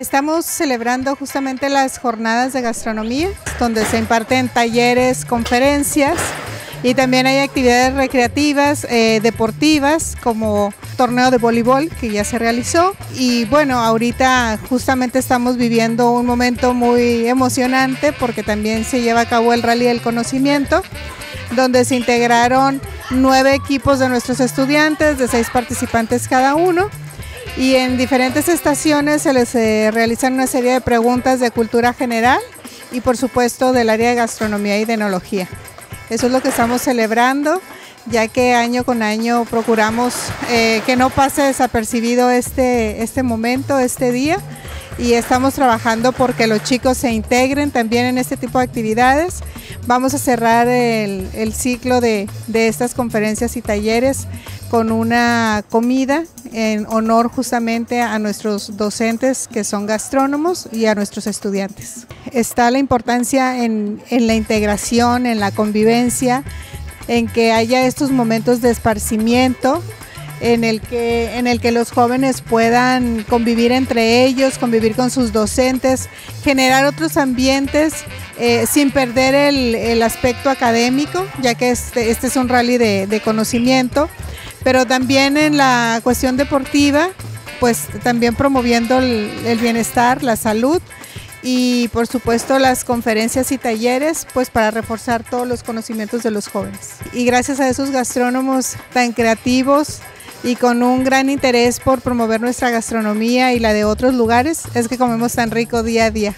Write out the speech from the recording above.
Estamos celebrando justamente las jornadas de gastronomía, donde se imparten talleres, conferencias y también hay actividades recreativas, eh, deportivas, como torneo de voleibol que ya se realizó. Y bueno, ahorita justamente estamos viviendo un momento muy emocionante porque también se lleva a cabo el Rally del Conocimiento, donde se integraron nueve equipos de nuestros estudiantes, de seis participantes cada uno y en diferentes estaciones se les eh, realizan una serie de preguntas de cultura general y por supuesto del área de gastronomía y de enología. Eso es lo que estamos celebrando, ya que año con año procuramos eh, que no pase desapercibido este, este momento, este día, y estamos trabajando porque los chicos se integren también en este tipo de actividades. Vamos a cerrar el, ciclo de, estas conferencias y talleres con una comida en honor justamente a nuestros docentes que son gastrónomos y a nuestros estudiantes. Está la importancia en la integración, en la convivencia, en que haya estos momentos de esparcimiento, en el que, en el que los jóvenes puedan convivir entre ellos, convivir con sus docentes, generar otros ambientes eh, sin perder el, el, aspecto académico, ya que este, este es un rally de, de conocimiento pero también en la cuestión deportiva, pues también promoviendo el, el, bienestar, la salud y por supuesto las conferencias y talleres, pues para reforzar todos los conocimientos de los jóvenes. Y gracias a esos gastrónomos tan creativos y con un gran interés por promover nuestra gastronomía y la de otros lugares, es que comemos tan rico día a día.